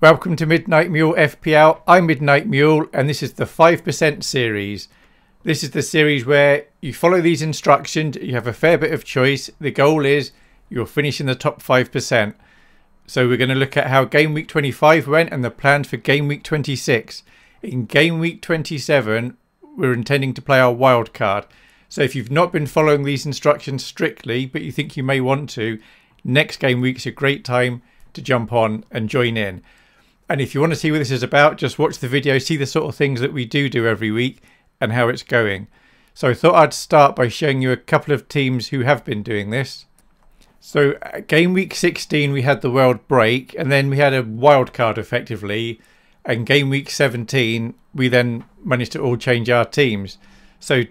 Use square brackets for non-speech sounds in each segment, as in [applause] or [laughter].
Welcome to Midnight Mule FPL. I'm Midnight Mule and this is the 5% series. This is the series where you follow these instructions, you have a fair bit of choice. The goal is you'll finish in the top 5%. So we're going to look at how game week 25 went and the plans for game week 26. In game week 27, we're intending to play our wild card. So if you've not been following these instructions strictly, but you think you may want to, next game week's a great time to jump on and join in. And if you want to see what this is about, just watch the video, see the sort of things that we do do every week and how it's going. So I thought I'd start by showing you a couple of teams who have been doing this. So uh, game week 16 we had the world break and then we had a wild card effectively and game week 17 we then managed to all change our teams. So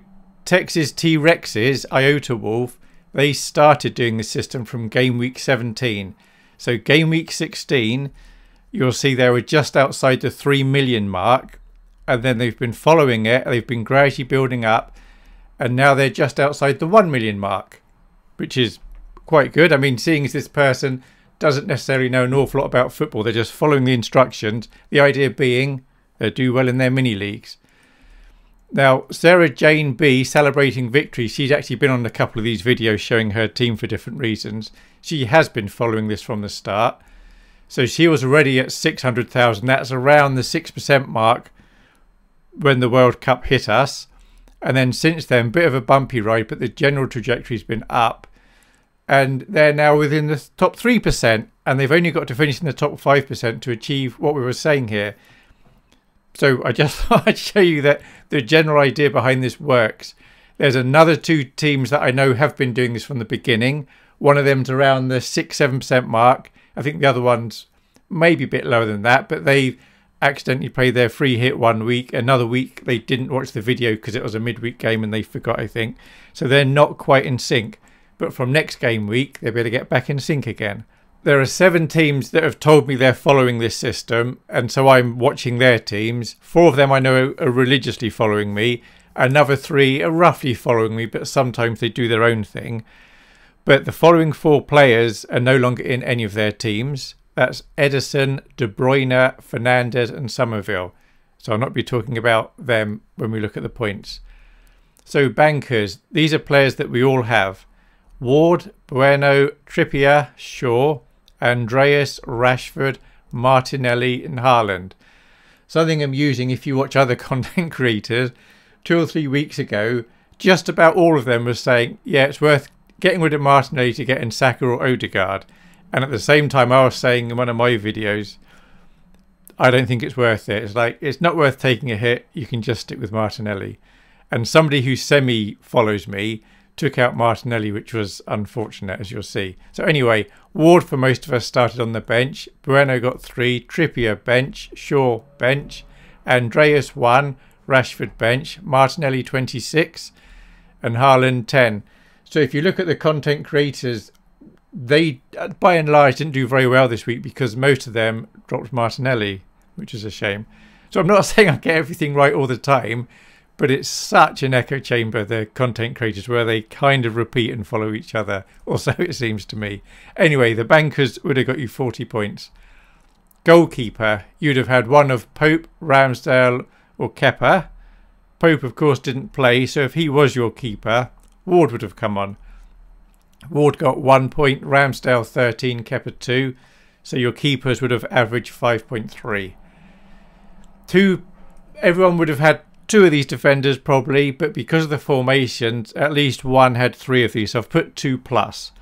Texas T-Rexes, Iota Wolf, they started doing the system from game week 17. So game week 16 you'll see they were just outside the 3 million mark and then they've been following it they've been gradually building up and now they're just outside the 1 million mark which is quite good. I mean seeing as this person doesn't necessarily know an awful lot about football they're just following the instructions the idea being they do well in their mini leagues. Now sarah jane b celebrating victory she's actually been on a couple of these videos showing her team for different reasons. She has been following this from the start so she was already at 600,000. That's around the 6% mark when the World Cup hit us. And then since then, bit of a bumpy ride, but the general trajectory's been up. And they're now within the top 3%, and they've only got to finish in the top 5% to achieve what we were saying here. So I just [laughs] thought I'd show you that the general idea behind this works. There's another two teams that I know have been doing this from the beginning. One of them's around the 6 7% mark, I think the other ones maybe a bit lower than that, but they accidentally played their free hit one week. Another week they didn't watch the video because it was a midweek game and they forgot, I think. So they're not quite in sync. But from next game week, they'll be able to get back in sync again. There are seven teams that have told me they're following this system, and so I'm watching their teams. Four of them I know are religiously following me. Another three are roughly following me, but sometimes they do their own thing. But the following four players are no longer in any of their teams. That's Ederson, De Bruyne, Fernandez, and Summerville. So I'll not be talking about them when we look at the points. So bankers, these are players that we all have. Ward, Bueno, Trippier, Shaw, Andreas, Rashford, Martinelli, and Haaland. Something amusing if you watch other [laughs] content creators, two or three weeks ago, just about all of them were saying, yeah, it's worth getting rid of Martinelli to get in Saka or Odegaard. And at the same time, I was saying in one of my videos, I don't think it's worth it. It's like, it's not worth taking a hit. You can just stick with Martinelli. And somebody who semi follows me took out Martinelli, which was unfortunate, as you'll see. So anyway, Ward for most of us started on the bench. Bueno got three. Trippier bench. Shaw bench. Andreas one. Rashford bench. Martinelli 26. And Haaland 10. So if you look at the content creators, they uh, by and large didn't do very well this week because most of them dropped Martinelli, which is a shame. So I'm not [laughs] saying I get everything right all the time, but it's such an echo chamber, the content creators, where they kind of repeat and follow each other, [laughs] or so it seems to me. Anyway, the bankers would have got you 40 points. Goalkeeper, you'd have had one of Pope, Ramsdale, or Kepa. Pope, of course, didn't play, so if he was your keeper, Ward would have come on. Ward got one point, Ramsdale 13, Kepa 2. So your keepers would have averaged 5.3. Two, everyone would have had two of these defenders probably, but because of the formations, at least one had three of these. So I've put two plus.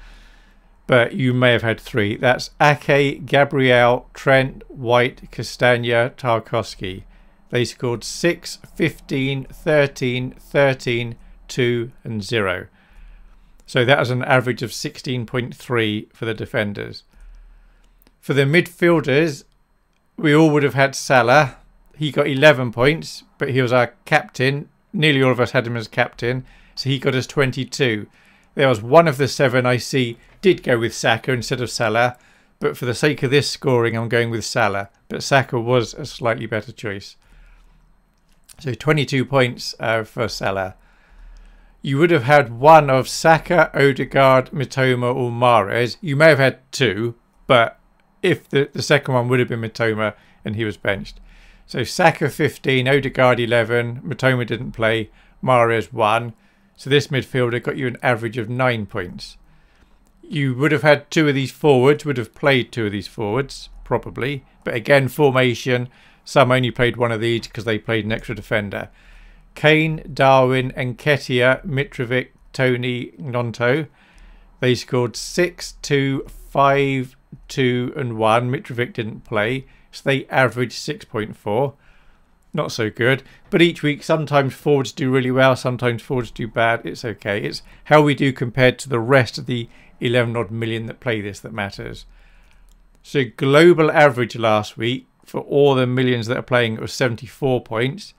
But you may have had three. That's Ake, Gabriel, Trent, White, Castagna, Tarkowski. They scored 6, 15, 13, 13, 2 and 0. So that was an average of 16.3 for the defenders. For the midfielders, we all would have had Salah. He got 11 points, but he was our captain. Nearly all of us had him as captain, so he got us 22. There was one of the seven I see did go with Saka instead of Salah, but for the sake of this scoring, I'm going with Salah. But Saka was a slightly better choice. So 22 points uh, for Salah you would have had one of Saka, Odegaard, Mitoma, or Mahrez. You may have had two, but if the, the second one would have been Mitoma and he was benched. So Saka 15, Odegaard 11, Mitoma didn't play, Mahrez 1. So this midfielder got you an average of 9 points. You would have had two of these forwards, would have played two of these forwards, probably. But again, formation, some only played one of these because they played an extra defender. Kane, Darwin, Nketiah, Mitrovic, Toney, Gnonto. They scored 6, 2, 5, 2 and 1. Mitrovic didn't play. So they averaged 6.4. Not so good. But each week, sometimes forwards do really well, sometimes forwards do bad. It's okay. It's how we do compared to the rest of the 11 odd million that play this that matters. So global average last week for all the millions that are playing it was 74 points.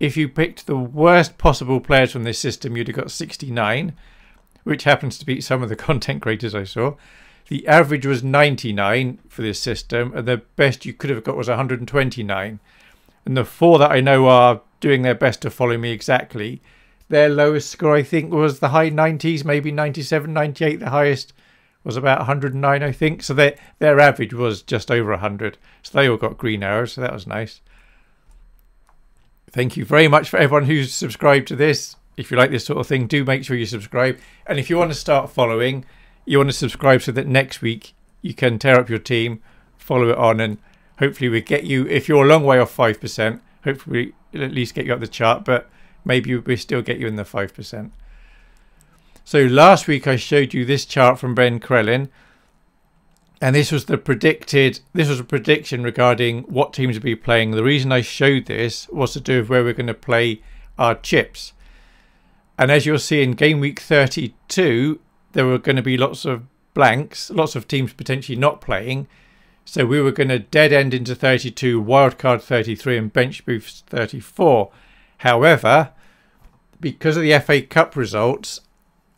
If you picked the worst possible players from this system, you'd have got 69, which happens to beat some of the [laughs] content creators I saw. The average was 99 for this system, and the best you could have got was 129. And the four that I know are doing their best to follow me exactly, their lowest score, I think, was the high 90s, maybe 97, 98. The highest was about 109, I think. So their, their average was just over 100. So they all got green arrows, so that was nice. Thank you very much for everyone who's subscribed to this. If you like this sort of thing, do make sure you subscribe. And if you want to start following, you want to subscribe so that next week you can tear up your team, follow it on, and hopefully we get you. If you're a long way off five percent, hopefully we'll at least get you up the chart, but maybe we still get you in the five percent. So last week I showed you this chart from Ben Crellin, and this was the predicted. This was a prediction regarding what teams would be playing. The reason I showed this was to do with where we're going to play our chips. And as you'll see in game week 32, there were going to be lots of blanks, lots of teams potentially not playing. So we were going to dead end into 32, wildcard 33, and bench boost 34. However, because of the FA Cup results,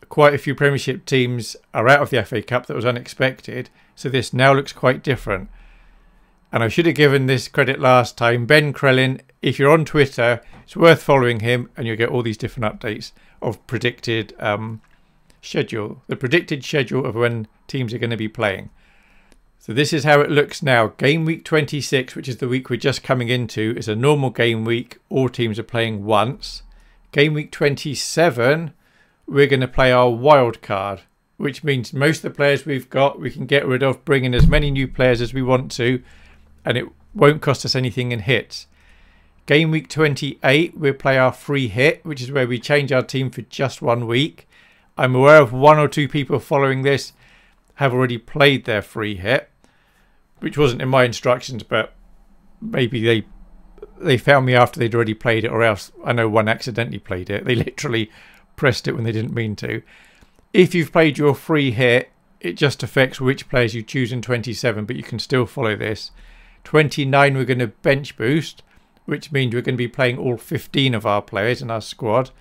quite a few Premiership teams are out of the FA Cup. That was unexpected. So this now looks quite different. And I should have given this credit last time. Ben Crellin, if you're on Twitter, it's worth following him and you'll get all these different updates of predicted um, schedule, the predicted schedule of when teams are going to be playing. So this is how it looks now. Game week 26, which is the week we're just coming into, is a normal game week. All teams are playing once. Game week 27, we're going to play our wild card, which means most of the players we've got we can get rid of, bring in as many new players as we want to, and it won't cost us anything in hits. Game week 28, we'll play our free hit, which is where we change our team for just one week. I'm aware of one or two people following this have already played their free hit, which wasn't in my instructions, but maybe they they found me after they'd already played it, or else I know one accidentally played it. They literally pressed it when they didn't mean to. If you've played your free hit, it just affects which players you choose in 27, but you can still follow this. 29, we're going to bench boost, which means we're going to be playing all 15 of our players in our squad.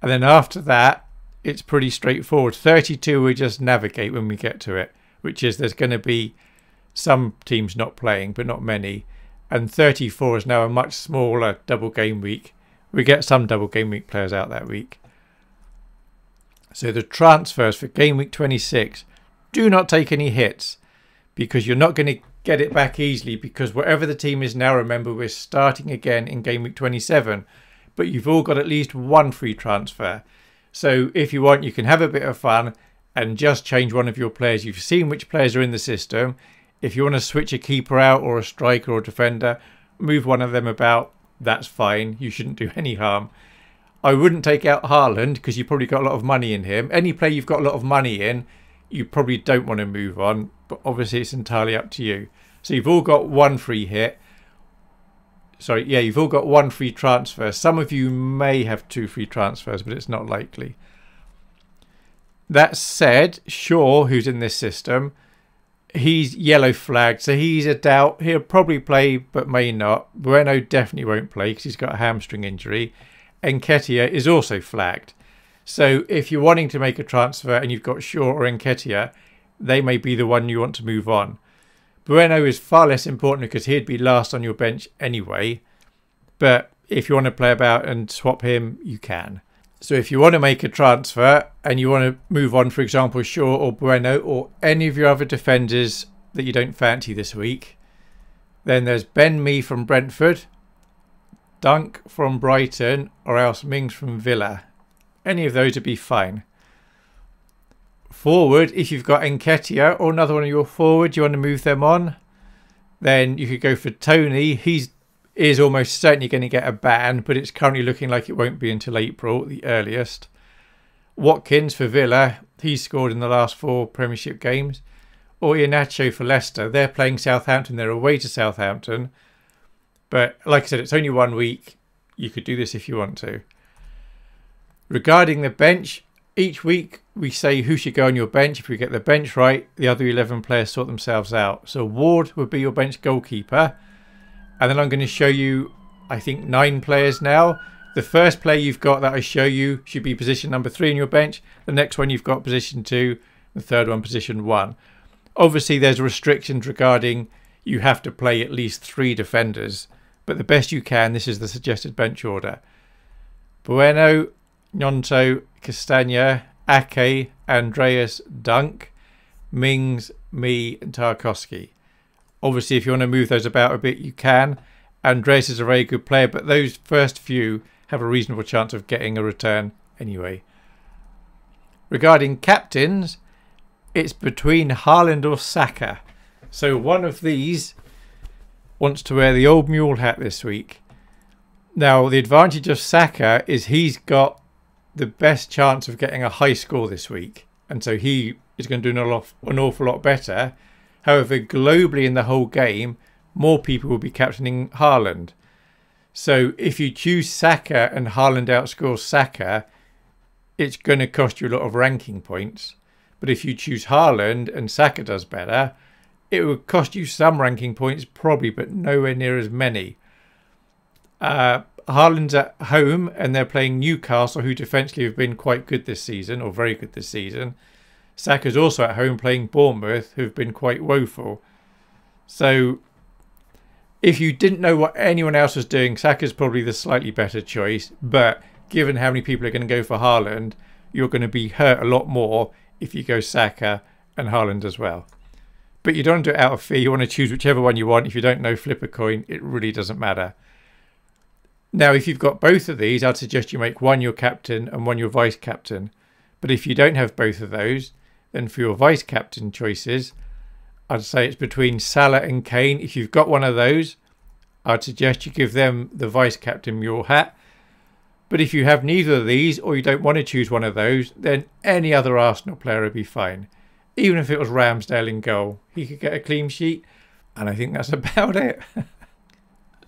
And then after that, it's pretty straightforward. 32 we just navigate when we get to it, which is there's going to be some teams not playing, but not many. And 34 is now a much smaller double game week. We get some double game week players out that week. So the transfers for game week 26 do not take any hits because you're not going to get it back easily because whatever the team is now, remember, we're starting again in game week 27. But you've all got at least one free transfer. So if you want, you can have a bit of fun and just change one of your players. You've seen which players are in the system. If you want to switch a keeper out or a striker or defender, move one of them about. That's fine. You shouldn't do [laughs] any harm. I wouldn't take out Haaland because you probably got a lot of money in him. Any player you've got a lot of money in, you probably don't want to move on. But obviously, it's entirely up to you. So you've all got one free hit sorry, yeah, you've all got one free transfer. Some of you may have two free transfers, but it's not likely. That said, Shaw, who's in this system, he's yellow flagged, so he's a doubt. He'll probably play, but may not. Bueno definitely won't play because he's got a hamstring injury. Nketiah is also flagged. So if you're wanting to make a transfer and you've got Shaw or Nketiah, they may be the one you want to move on. Bueno is far less important because he'd be last on your bench anyway. But if you want to play about and swap him, you can. So if you want to make a transfer and you want to move on, for example, Shaw or Bueno or any of your other defenders that you don't fancy this week. Then there's Ben Mee from Brentford, Dunk from Brighton, or else Mings from Villa. Any of those would be fine. Forward, if you've got Nketiah or another one of your forward, you want to move them on, then you could go for Toney. He's is almost certainly going to get a ban, but it's currently looking like it won't be until April, the earliest. Watkins for Villa, he's scored in the last four Premiership games. Or Iheanacho for Leicester, they're playing Southampton, they're away to Southampton. But like I said, it's only one week. You could do this if you want to. Regarding the bench, each week we say who should go on your bench. If we get the bench right, the other 11 players sort themselves out. So Ward would be your bench goalkeeper. And then I'm going to show you, I think, nine players now. The first player you've got that I show you should be position number three in your bench. The next one you've got position two. The third one position one. Obviously, there's restrictions regarding you have to play at least three defenders. But the best you can, this is the suggested bench order. Bueno, Gnonto, Castagna, Ake, Andreas, Dunk, Mings, Mee, and Tarkowski. Obviously, if you want to move those about a bit, you can. Andreas is a very good player, but those first few have a reasonable chance of getting a return anyway. Regarding captains, it's between Haaland or Saka. So one of these wants to wear the old mule hat this week. Now, the advantage of Saka is he's got the best chance of getting a high score this week. And so he is going to do an awful lot better However, globally in the whole game, more people will be captaining Haaland. So if you choose Saka and Haaland outscores Saka, it's going to cost you a lot of ranking points. But if you choose Haaland and Saka does better, it would cost you some ranking points, probably, but nowhere near as many. Uh, Haaland's at home and they're playing Newcastle, who defensively have been quite good this season, or very good this season. Saka's also at home playing Bournemouth, who've been quite woeful. So if you didn't know what anyone else was doing, Saka's probably the slightly better choice. But given how many people are going to go for Haaland, you're going to be hurt a lot more if you go Saka and Haaland as well. But you don't do it out of fear. You want to choose whichever one you want. If you don't know, flip a coin. It really doesn't matter. Now, if you've got both of these, I'd suggest you make one your captain and one your vice captain. But if you don't have both of those, then for your vice captain choices, I'd say it's between Salah and Kane. If you've got one of those, I'd suggest you give them the vice captain mule hat. But if you have neither of these or you don't want to choose one of those, then any other Arsenal player would be fine. Even if it was Ramsdale in goal, he could get a clean sheet. And I think that's [laughs] about it.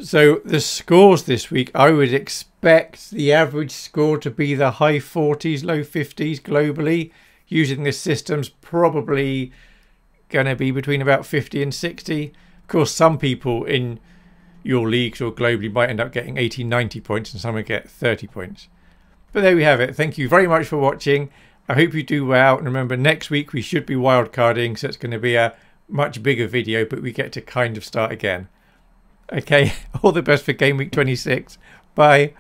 so the scores this week, I would expect the average score to be the high 40s, low 50s globally using this system's probably going to be between about 50 and 60. Of course, some people in your leagues or globally might end up getting 80, 90 points, and some will get 30 points. But there we have it. Thank you very much for watching. I hope you do well. And remember, next week we should be wildcarding, so it's going to be a much bigger video, but we get to kind of start again. Okay, [laughs] all the best for game week 26. Bye.